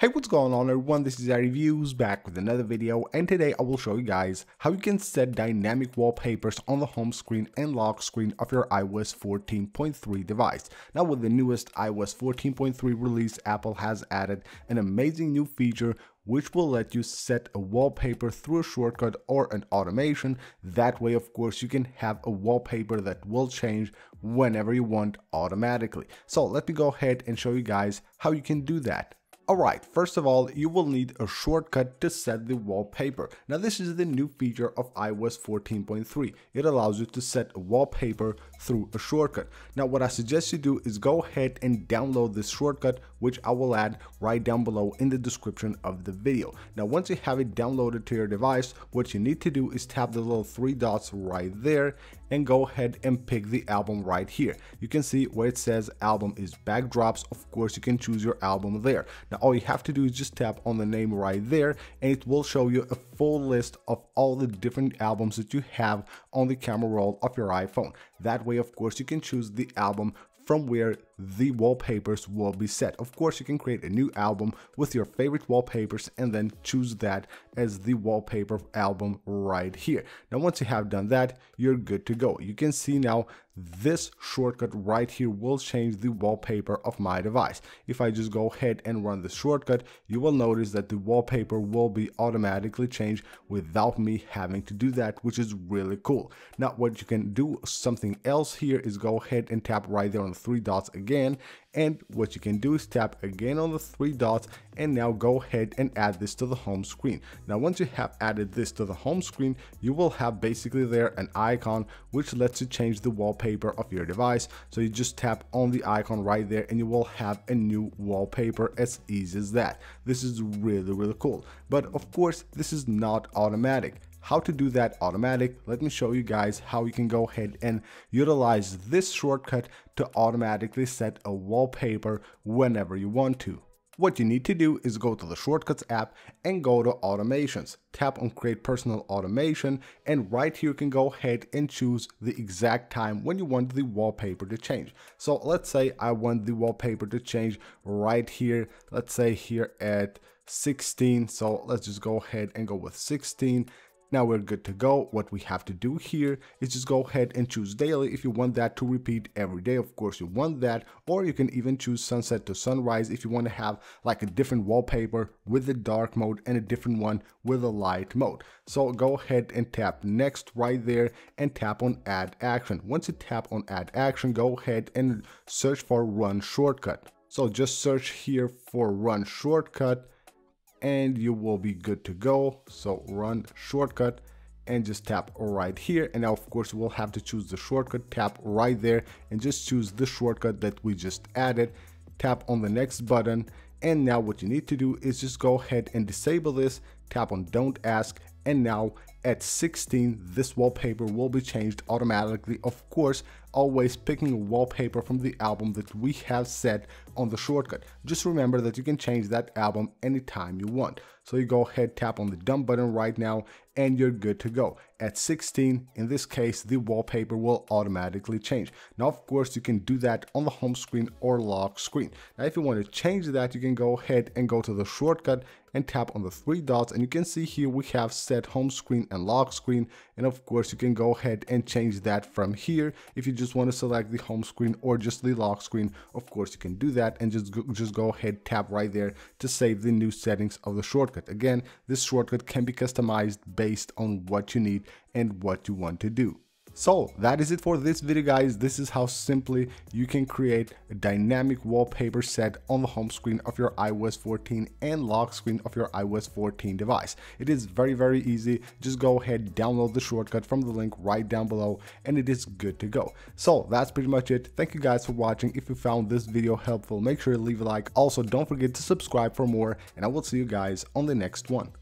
Hey what's going on everyone this is iReviews back with another video and today I will show you guys how you can set dynamic wallpapers on the home screen and lock screen of your iOS 14.3 device. Now with the newest iOS 14.3 release Apple has added an amazing new feature which will let you set a wallpaper through a shortcut or an automation. That way, of course, you can have a wallpaper that will change whenever you want automatically. So let me go ahead and show you guys how you can do that. Alright, first of all, you will need a shortcut to set the wallpaper. Now this is the new feature of iOS 14.3. It allows you to set a wallpaper through a shortcut. Now what I suggest you do is go ahead and download this shortcut, which I will add right down below in the description of the video. Now once you have it downloaded to your device, what you need to do is tap the little three dots right there and go ahead and pick the album right here. You can see where it says album is backdrops. Of course, you can choose your album there. Now, all you have to do is just tap on the name right there and it will show you a full list of all the different albums that you have on the camera roll of your iPhone. That way, of course, you can choose the album from where the wallpapers will be set. Of course, you can create a new album with your favorite wallpapers and then choose that as the wallpaper album right here. Now, once you have done that, you're good to go. You can see now this shortcut right here will change the wallpaper of my device. If I just go ahead and run the shortcut, you will notice that the wallpaper will be automatically changed without me having to do that, which is really cool. Now, what you can do something else here is go ahead and tap right there on the three dots again and what you can do is tap again on the three dots and now go ahead and add this to the home screen. Now once you have added this to the home screen, you will have basically there an icon which lets you change the wallpaper of your device. So you just tap on the icon right there and you will have a new wallpaper as easy as that. This is really really cool. But of course this is not automatic how to do that automatic, let me show you guys how you can go ahead and utilize this shortcut to automatically set a wallpaper whenever you want to. What you need to do is go to the Shortcuts app and go to Automations. Tap on Create Personal Automation and right here you can go ahead and choose the exact time when you want the wallpaper to change. So let's say I want the wallpaper to change right here, let's say here at 16. So let's just go ahead and go with 16. Now we're good to go. What we have to do here is just go ahead and choose daily if you want that to repeat every day. Of course, you want that, or you can even choose sunset to sunrise if you want to have like a different wallpaper with the dark mode and a different one with a light mode. So go ahead and tap next right there and tap on add action. Once you tap on add action, go ahead and search for run shortcut. So just search here for run shortcut and you will be good to go. So run shortcut and just tap right here. And now of course we'll have to choose the shortcut, tap right there and just choose the shortcut that we just added. Tap on the next button. And now what you need to do is just go ahead and disable this, tap on don't ask. And now at 16, this wallpaper will be changed automatically. Of course, always picking a wallpaper from the album that we have set on the shortcut. Just remember that you can change that album anytime you want. So you go ahead, tap on the done button right now, and you're good to go. At 16, in this case, the wallpaper will automatically change. Now, of course, you can do that on the home screen or lock screen. Now, if you want to change that, you can go ahead and go to the shortcut and tap on the three dots. And you can see here we have set home screen and lock screen. And of course, you can go ahead and change that from here. If you just want to select the home screen or just the lock screen, of course, you can do that and just go, just go ahead, tap right there to save the new settings of the shortcut. Again, this shortcut can be customized based on what you need and what you want to do. So that is it for this video guys. This is how simply you can create a dynamic wallpaper set on the home screen of your iOS 14 and lock screen of your iOS 14 device. It is very very easy. Just go ahead download the shortcut from the link right down below and it is good to go. So that's pretty much it. Thank you guys for watching. If you found this video helpful make sure to leave a like. Also don't forget to subscribe for more and I will see you guys on the next one.